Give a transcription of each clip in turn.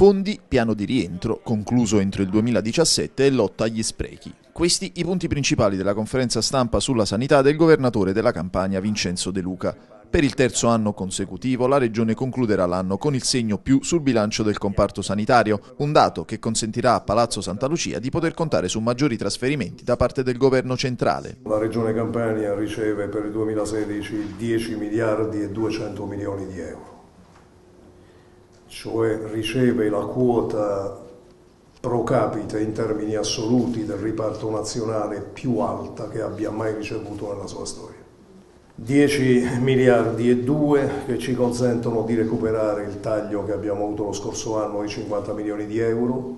Fondi, piano di rientro, concluso entro il 2017 e lotta agli sprechi. Questi i punti principali della conferenza stampa sulla sanità del governatore della Campania Vincenzo De Luca. Per il terzo anno consecutivo la Regione concluderà l'anno con il segno più sul bilancio del comparto sanitario, un dato che consentirà a Palazzo Santa Lucia di poter contare su maggiori trasferimenti da parte del governo centrale. La Regione Campania riceve per il 2016 10 miliardi e 200 milioni di euro, cioè riceve la quota pro capite in termini assoluti del riparto nazionale più alta che abbia mai ricevuto nella sua storia. 10 miliardi e 2 che ci consentono di recuperare il taglio che abbiamo avuto lo scorso anno di 50 milioni di euro.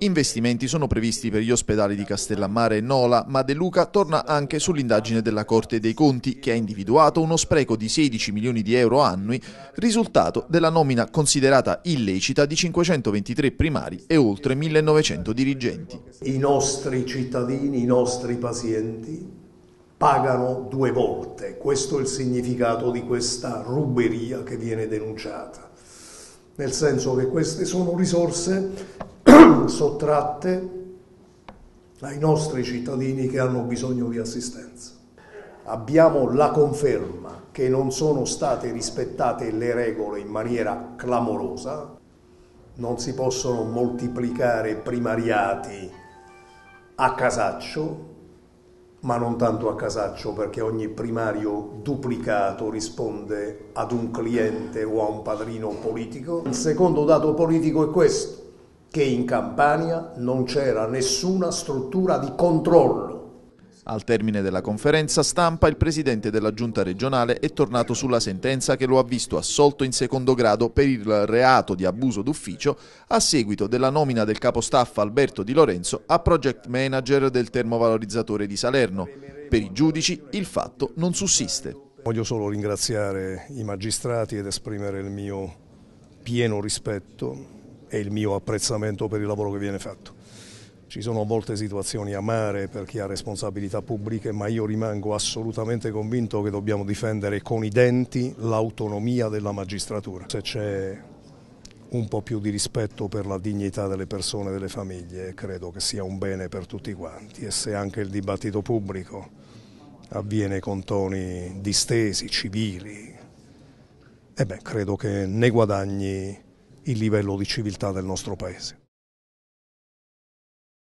Investimenti sono previsti per gli ospedali di Castellammare e Nola, ma De Luca torna anche sull'indagine della Corte dei Conti che ha individuato uno spreco di 16 milioni di euro annui, risultato della nomina considerata illecita di 523 primari e oltre 1900 dirigenti. I nostri cittadini, i nostri pazienti pagano due volte. Questo è il significato di questa ruberia che viene denunciata, nel senso che queste sono risorse sottratte ai nostri cittadini che hanno bisogno di assistenza. Abbiamo la conferma che non sono state rispettate le regole in maniera clamorosa, non si possono moltiplicare primariati a casaccio, ma non tanto a casaccio perché ogni primario duplicato risponde ad un cliente o a un padrino politico. Il secondo dato politico è questo, che in Campania non c'era nessuna struttura di controllo al termine della conferenza stampa il presidente della giunta regionale è tornato sulla sentenza che lo ha visto assolto in secondo grado per il reato di abuso d'ufficio a seguito della nomina del capostaff Alberto Di Lorenzo a project manager del termovalorizzatore di Salerno. Per i giudici il fatto non sussiste. Voglio solo ringraziare i magistrati ed esprimere il mio pieno rispetto e il mio apprezzamento per il lavoro che viene fatto. Ci sono a volte situazioni amare per chi ha responsabilità pubbliche, ma io rimango assolutamente convinto che dobbiamo difendere con i denti l'autonomia della magistratura. Se c'è un po' più di rispetto per la dignità delle persone e delle famiglie, credo che sia un bene per tutti quanti e se anche il dibattito pubblico avviene con toni distesi, civili, eh beh, credo che ne guadagni il livello di civiltà del nostro Paese.